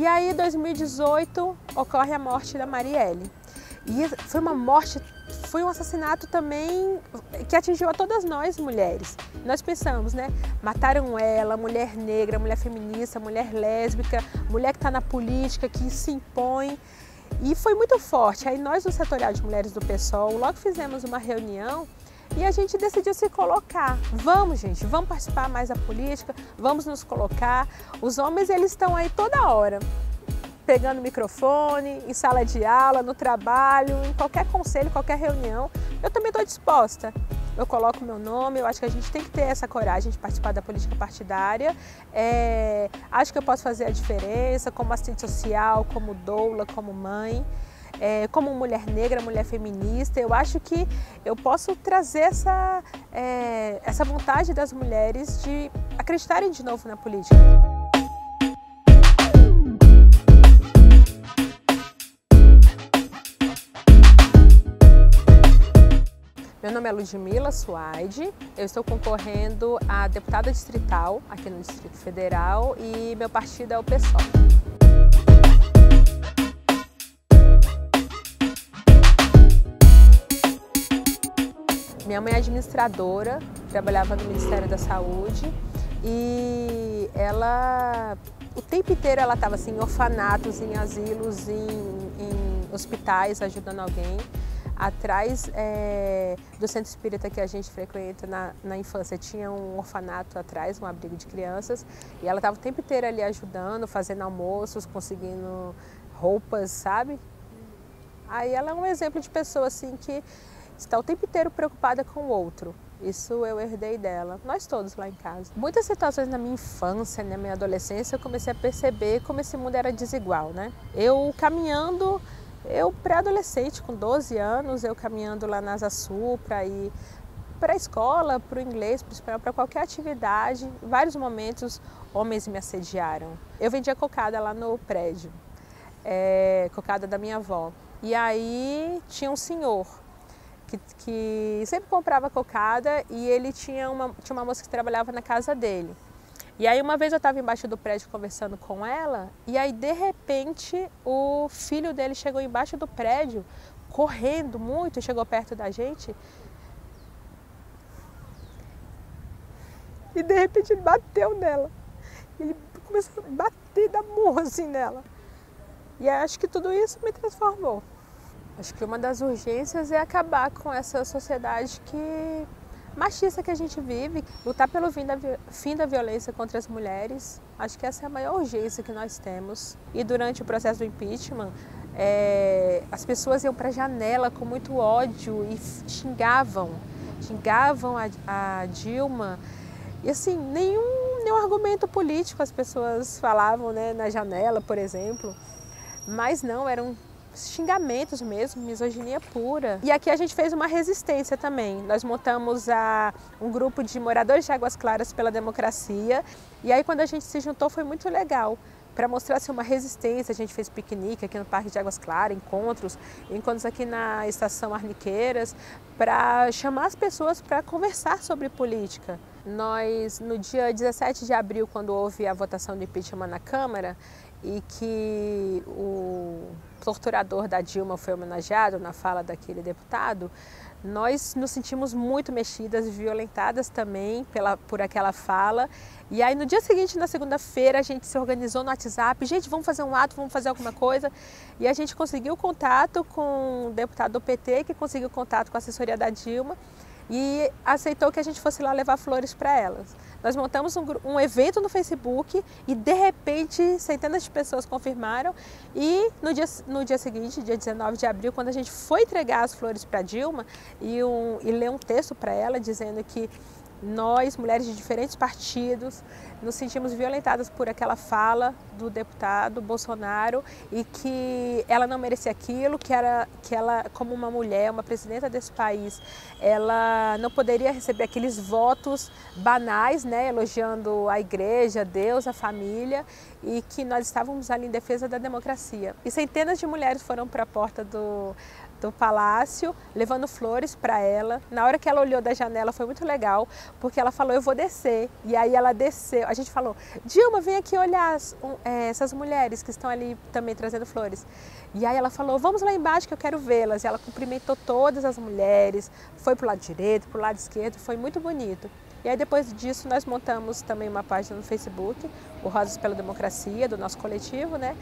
E aí, em 2018, ocorre a morte da Marielle. E foi uma morte, foi um assassinato também que atingiu a todas nós mulheres. Nós pensamos, né? Mataram ela, mulher negra, mulher feminista, mulher lésbica, mulher que está na política, que se impõe. E foi muito forte. Aí nós, do Setorial de Mulheres do PSOL, logo fizemos uma reunião e a gente decidiu se colocar. Vamos, gente, vamos participar mais da política, vamos nos colocar. Os homens, eles estão aí toda hora, pegando microfone, em sala de aula, no trabalho, em qualquer conselho, qualquer reunião. Eu também estou disposta. Eu coloco meu nome, eu acho que a gente tem que ter essa coragem de participar da política partidária. É, acho que eu posso fazer a diferença como assistente social, como doula, como mãe é, como mulher negra, mulher feminista, eu acho que eu posso trazer essa, é, essa vontade das mulheres de acreditarem de novo na política. Meu nome é Ludmila Suaide, eu estou concorrendo a deputada distrital aqui no Distrito Federal e meu partido é o PSOL. Minha mãe é administradora, trabalhava no Ministério da Saúde e ela, o tempo inteiro ela estava assim, em orfanatos, em asilos, em, em hospitais, ajudando alguém. Atrás é, do centro espírita que a gente frequenta na, na, infância tinha um orfanato atrás, um abrigo de crianças, e ela estava o tempo inteiro ali ajudando, fazendo almoços, conseguindo roupas, sabe? Aí ela é um exemplo de pessoa assim que está o tempo inteiro preocupada com o outro. Isso eu herdei dela, nós todos lá em casa. Muitas situações na minha infância, na minha adolescência, eu comecei a perceber como esse mundo era desigual, né? Eu caminhando, eu pré-adolescente, com 12 anos, eu caminhando lá na Asa para ir para a escola, para o inglês, para o espanhol, para qualquer atividade. Em vários momentos, homens me assediaram. Eu vendia cocada lá no prédio, é, cocada da minha avó. E aí tinha um senhor que, que sempre comprava cocada e ele tinha uma, tinha uma moça que trabalhava na casa dele. E aí uma vez eu estava embaixo do prédio conversando com ela e aí de repente o filho dele chegou embaixo do prédio correndo muito, chegou perto da gente e de repente ele bateu nela. Ele começou a bater, dar murro assim nela. E acho que tudo isso me transformou. Acho que uma das urgências é acabar com essa sociedade que machista que a gente vive, lutar pelo fim da, fim da violência contra as mulheres. Acho que essa é a maior urgência que nós temos. E durante o processo do impeachment, é, as pessoas iam para a janela com muito ódio e xingavam, xingavam a, a Dilma. E assim, nenhum, nenhum argumento político as pessoas falavam né, na janela, por exemplo. Mas não, eram xingamentos mesmo, misoginia pura. E aqui a gente fez uma resistência também. Nós montamos a, um grupo de moradores de Águas Claras pela democracia. E aí quando a gente se juntou foi muito legal. Para mostrar assim, uma resistência, a gente fez piquenique aqui no Parque de Águas Claras, encontros, encontros aqui na Estação Arniqueiras, para chamar as pessoas para conversar sobre política. Nós, no dia 17 de abril, quando houve a votação do impeachment na Câmara, e que o torturador da Dilma foi homenageado na fala daquele deputado, nós nos sentimos muito mexidas e violentadas também pela, por aquela fala. E aí no dia seguinte, na segunda-feira, a gente se organizou no WhatsApp, gente, vamos fazer um ato, vamos fazer alguma coisa. E a gente conseguiu contato com o deputado do PT, que conseguiu contato com a assessoria da Dilma e aceitou que a gente fosse lá levar flores para elas. Nós montamos um, um, evento no Facebook e de repente centenas de pessoas confirmaram e no dia, no dia seguinte, dia 19 de abril, quando a gente foi entregar as flores para Dilma e, um, e ler um texto para ela dizendo que nós, mulheres de diferentes partidos, nos sentimos violentadas por aquela fala do deputado Bolsonaro e que ela não merecia aquilo, que, era, que ela, como uma mulher, uma presidenta desse país, ela não poderia receber aqueles votos banais, né, elogiando a igreja, Deus, a família, e que nós estávamos ali em defesa da democracia. E centenas de mulheres foram para a porta do, do palácio, levando flores para ela. Na hora que ela olhou da janela foi muito legal, porque ela falou, eu vou descer. E aí ela desceu. A gente falou, Dilma, vem aqui olhar as, um, é, essas mulheres que estão ali também trazendo flores. E aí ela falou, vamos lá embaixo que eu quero vê-las. E ela cumprimentou todas as mulheres, foi para o lado direito, para o lado esquerdo, foi muito bonito. E aí depois disso nós montamos também uma página no Facebook, o Rosas pela Democracia, do nosso coletivo, né?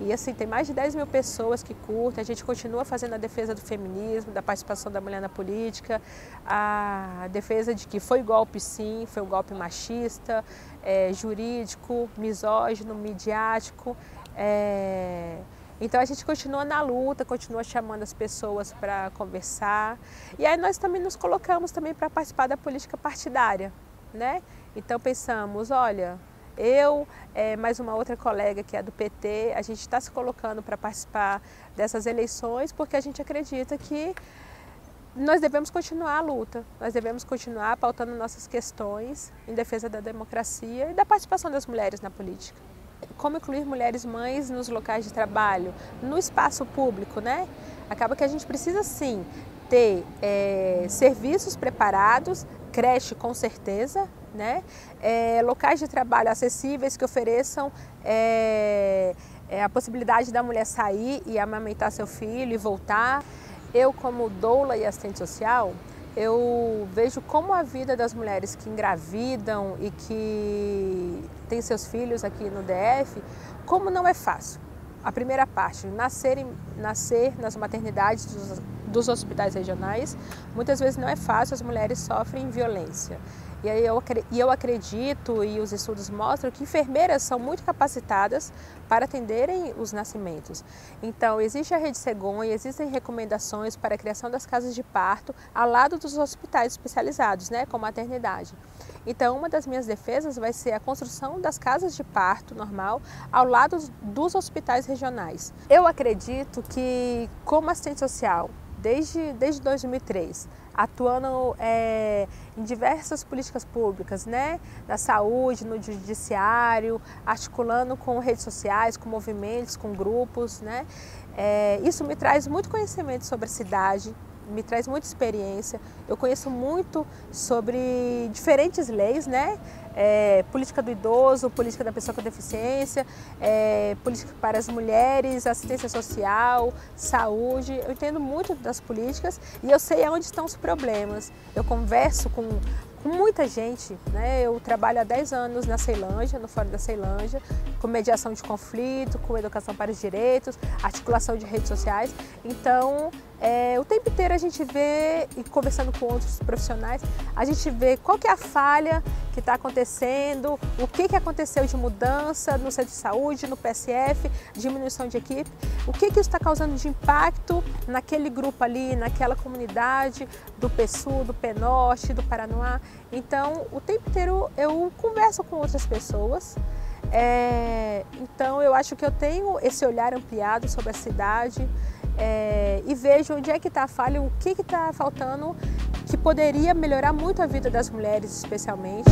E assim, tem mais de 10 mil pessoas que curtem, a gente continua fazendo a defesa do feminismo, da participação da mulher na política, a defesa de que foi golpe sim, foi um golpe machista, é, jurídico, misógino, midiático, é, então a gente continua na luta, continua chamando as pessoas para conversar. E aí nós também nos colocamos também para participar da política partidária, né? Então pensamos, olha, eu, é, mais uma outra colega que é do PT, a gente está se colocando para participar dessas eleições porque a gente acredita que nós devemos continuar a luta, nós devemos continuar pautando nossas questões em defesa da democracia e da participação das mulheres na política como incluir mulheres mães nos locais de trabalho, no espaço público, né? Acaba que a gente precisa sim ter é, serviços preparados, creche com certeza, né? É, locais de trabalho acessíveis que ofereçam é, é, a possibilidade da mulher sair e amamentar seu filho e voltar. Eu, como doula e assistente social, eu vejo como a vida das mulheres que engravidam e que têm seus filhos aqui no DF, como não é fácil. A primeira parte, nascer, nascer nas maternidades dos, dos hospitais regionais, muitas vezes não é fácil, as mulheres sofrem violência. E aí eu, e eu acredito, e os estudos mostram, que enfermeiras são muito capacitadas para atenderem os nascimentos. Então, existe a Rede Cegonha, existem recomendações para a criação das casas de parto ao lado dos hospitais especializados, né, como maternidade. Então, uma das minhas defesas vai ser a construção das casas de parto normal ao lado dos hospitais regionais. Eu acredito que, como assistente social, desde, desde 2003, atuando é, em diversas políticas públicas, né? na saúde, no judiciário, articulando com redes sociais, com movimentos, com grupos. Né? É, isso me traz muito conhecimento sobre a cidade, me traz muita experiência. Eu conheço muito sobre diferentes leis, né? É, política do idoso, política da pessoa com deficiência, é, política para as mulheres, assistência social, saúde. Eu entendo muito das políticas e eu sei onde estão os problemas. Eu converso com com muita gente. Né? Eu trabalho há 10 anos na Ceilândia, no Fórum da Ceilândia, com mediação de conflito, com educação para os direitos, articulação de redes sociais. Então, é, o tempo inteiro a gente vê, e conversando com outros profissionais, a gente vê qual que é a falha que está acontecendo, o que, que aconteceu de mudança no centro de saúde, no PSF, diminuição de equipe, o que, que isso está causando de impacto naquele grupo ali, naquela comunidade do PSU, do PNorte, do Paranoá. Então, o tempo inteiro eu converso com outras pessoas, é, então eu acho que eu tenho esse olhar ampliado sobre a cidade, é, e vejo onde é que está a falha, o que está faltando que poderia melhorar muito a vida das mulheres, especialmente.